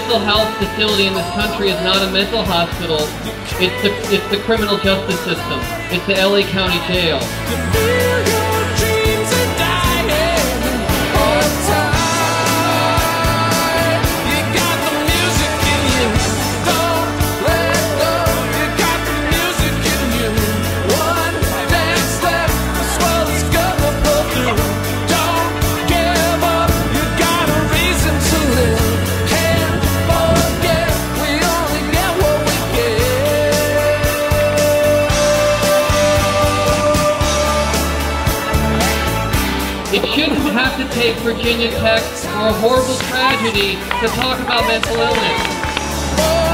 mental health facility in this country is not a mental hospital. It's the, it's the criminal justice system. It's the LA County Jail. It shouldn't have to take Virginia Tech or a horrible tragedy to talk about mental illness.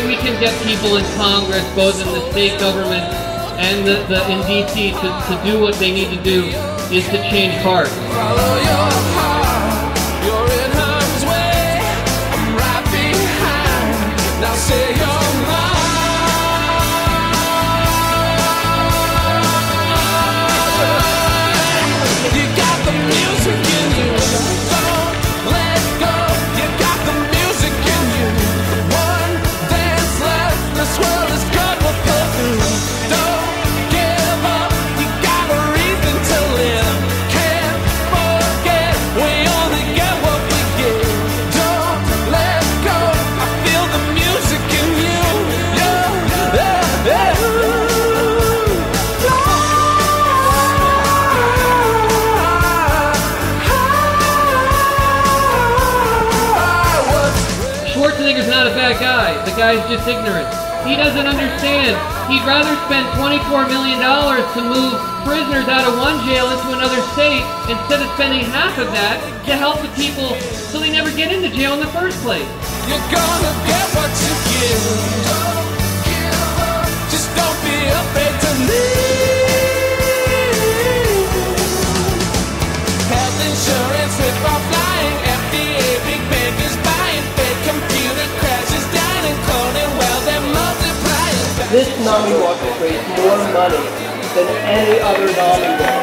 Way we can get people in Congress, both in the state government and the, the in DC, to, to do what they need to do is to change hearts. Guy. The guy's just ignorant. He doesn't understand. He'd rather spend $24 million to move prisoners out of one jail into another state instead of spending half of that to help the people so they never get into jail in the first place. You're gonna get what you give. Just don't be afraid to leave. This NAMI watch raised more money than any other NAMI watch.